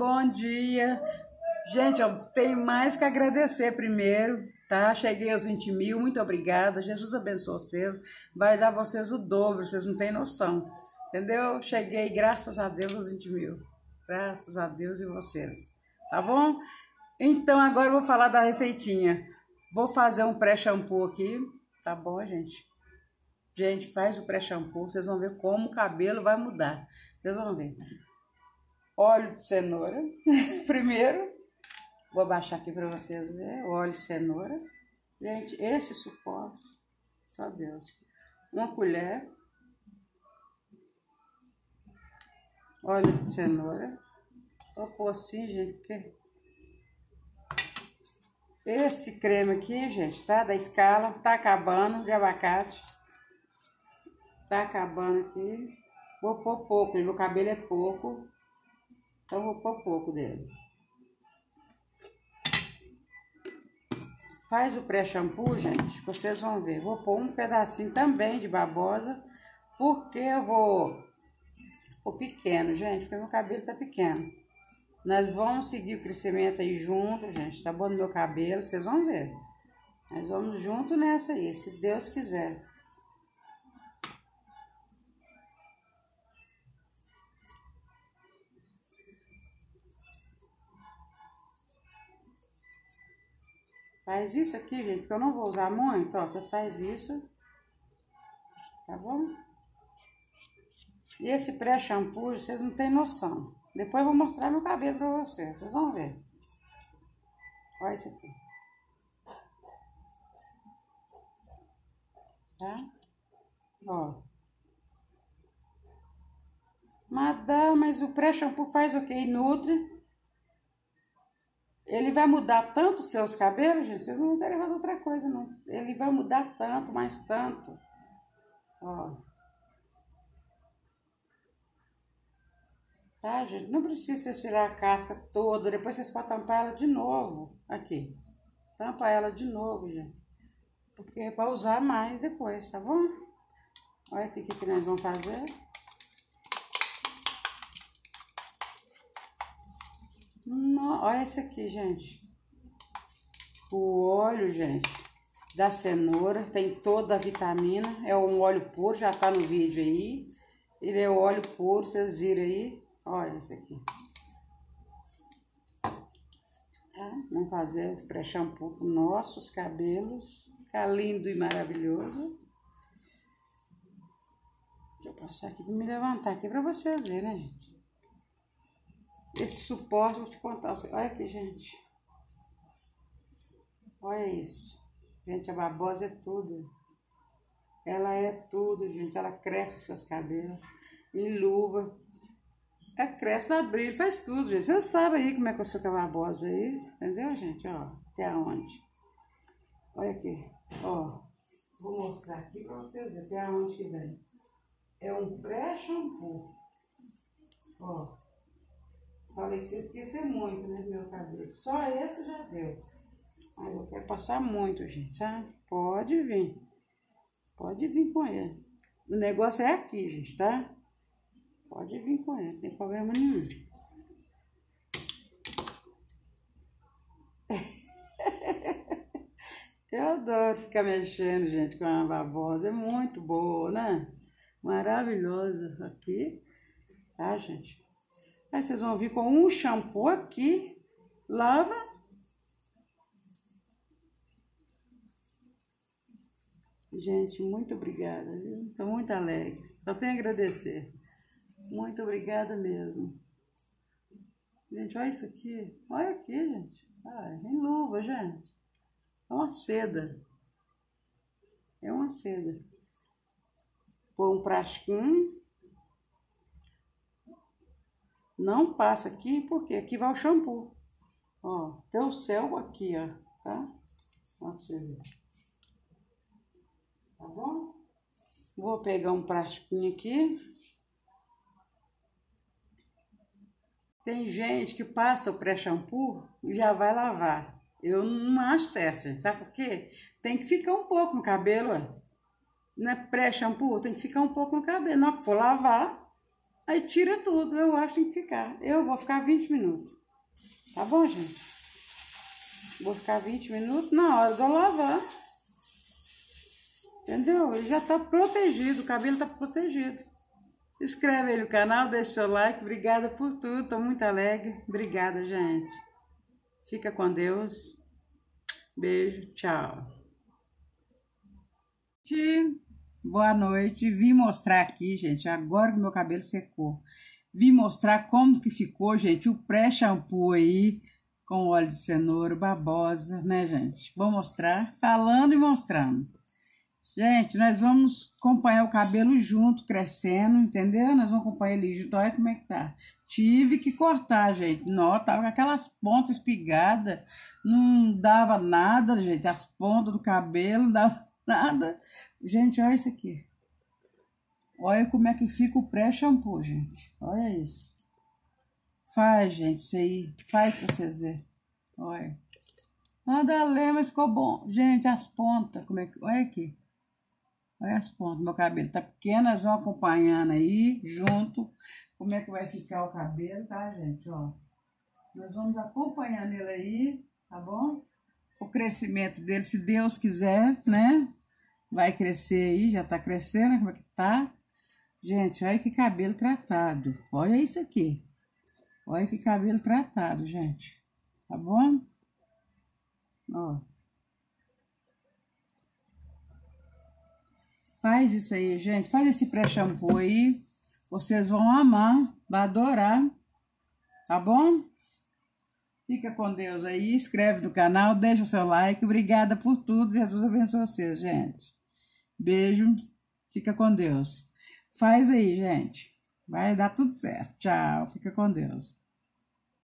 Bom dia. Gente, eu tenho mais que agradecer primeiro, tá? Cheguei aos 20 mil, muito obrigada. Jesus abençoe vocês. Vai dar vocês o dobro, vocês não têm noção. Entendeu? Cheguei, graças a Deus, aos 20 mil. Graças a Deus e vocês. Tá bom? Então, agora eu vou falar da receitinha. Vou fazer um pré-shampoo aqui, tá bom, gente? Gente, faz o pré-shampoo, vocês vão ver como o cabelo vai mudar. Vocês vão ver. Óleo de cenoura, primeiro. Vou baixar aqui para vocês verem. Óleo de cenoura. Gente, esse suporte, só Deus. Uma colher. Óleo de cenoura. Vou pôr assim, gente, porque... Esse creme aqui, gente, tá? Da escala, tá acabando, de abacate. Tá acabando aqui. Vou pôr pouco, meu cabelo é pouco. Então, vou pôr pouco dele. Faz o pré-shampoo, gente, vocês vão ver. Vou pôr um pedacinho também de babosa, porque eu vou pôr pequeno, gente, porque meu cabelo tá pequeno. Nós vamos seguir o crescimento aí junto, gente, tá bom no meu cabelo, vocês vão ver. Nós vamos junto nessa aí, se Deus quiser. Faz isso aqui, gente, que eu não vou usar muito, ó. Você faz isso, tá bom? E esse pré-shampoo, vocês não têm noção. Depois eu vou mostrar meu cabelo pra vocês, vocês vão ver. Olha isso aqui. Tá? Ó. Madame, mas o pré-shampoo faz o quê? Nutre ele vai mudar tanto os seus cabelos, gente, vocês não querem fazer outra coisa, não. Ele vai mudar tanto, mais tanto. Ó. Tá, gente? Não precisa vocês tirar a casca toda, depois vocês podem tampar ela de novo. Aqui. Tampa ela de novo, gente. Porque é para usar mais depois, tá bom? Olha o que nós vamos fazer. No, olha esse aqui, gente. O óleo, gente, da cenoura, tem toda a vitamina. É um óleo puro, já tá no vídeo aí. Ele é óleo puro, vocês viram aí. Olha esse aqui. Tá? Vamos fazer pré-shampoo com nossos cabelos. Ficar lindo e maravilhoso. Deixa eu passar aqui para me levantar aqui para vocês verem, né, gente? Esse suporte, vou te contar. Olha aqui, gente. Olha isso. Gente, a babosa é tudo. Ela é tudo, gente. Ela cresce os seus cabelos. Em luva. É, cresce, abrir, faz tudo, gente. Você sabe aí como é que eu sou com a babosa aí. Entendeu, gente? Ó, até onde. Olha aqui. Ó. Vou mostrar aqui pra vocês até onde que vem. É um pré-shampoo. Ó. Falei que você esquecer muito, né, meu cabelo. Só esse já deu. Mas eu quero passar muito, gente, sabe? Pode vir. Pode vir com ele. O negócio é aqui, gente, tá? Pode vir com ele, não tem problema nenhum. Eu adoro ficar mexendo, gente, com a babosa. É muito boa, né? Maravilhosa. Aqui, tá, gente? Aí vocês vão vir com um shampoo aqui, lava. Gente, muito obrigada, viu? Estou muito alegre. Só tenho a agradecer. Muito obrigada mesmo. Gente, olha isso aqui. Olha aqui, gente. Ah, em luva, gente. É uma seda. É uma seda. Põe um pratinho Não passa aqui, porque aqui vai o shampoo. Ó, tem o céu aqui, ó, tá? Ó, pra você ver. Tá bom? Vou pegar um plastiquinho aqui. Tem gente que passa o pré-shampoo e já vai lavar. Eu não acho certo, gente. Sabe por quê? Tem que ficar um pouco no cabelo, ó. Não é pré-shampoo, tem que ficar um pouco no cabelo. Hora que for lavar, Aí tira tudo, eu acho que tem que ficar. Eu vou ficar 20 minutos. Tá bom, gente? Vou ficar 20 minutos na hora do lavar. Entendeu? Ele já tá protegido, o cabelo tá protegido. Inscreve aí no canal, deixa seu like. Obrigada por tudo, tô muito alegre. Obrigada, gente. Fica com Deus. Beijo, tchau. Boa noite. Vim mostrar aqui, gente, agora que meu cabelo secou. Vim mostrar como que ficou, gente, o pré-shampoo aí com óleo de cenoura, babosa, né, gente? Vou mostrar, falando e mostrando. Gente, nós vamos acompanhar o cabelo junto, crescendo, entendeu? Nós vamos acompanhar ele junto. Olha como é que tá. Tive que cortar, gente. Não, tava com aquelas pontas espigadas. Não dava nada, gente. As pontas do cabelo não dava nada. Gente, olha isso aqui. Olha como é que fica o pré-shampoo, gente. Olha isso. Faz, gente, isso aí. Faz pra vocês verem. Olha. Nada além, mas ficou bom. Gente, as pontas, como é que... Olha aqui. Olha as pontas. Meu cabelo tá pequeno, vamos acompanhando aí, junto. Como é que vai ficar o cabelo, tá, gente? Ó. Nós vamos acompanhando ele aí, tá bom? O crescimento dele, se Deus quiser, né? Vai crescer aí, já tá crescendo, como é que tá? Gente, olha que cabelo tratado. Olha isso aqui. Olha que cabelo tratado, gente. Tá bom? Ó. Faz isso aí, gente. Faz esse pré-shampoo aí. Vocês vão amar, vai adorar. Tá bom? Fica com Deus aí, inscreve no canal, deixa seu like. Obrigada por tudo. Jesus abençoe vocês, gente. Beijo. Fica com Deus. Faz aí, gente. Vai dar tudo certo. Tchau. Fica com Deus.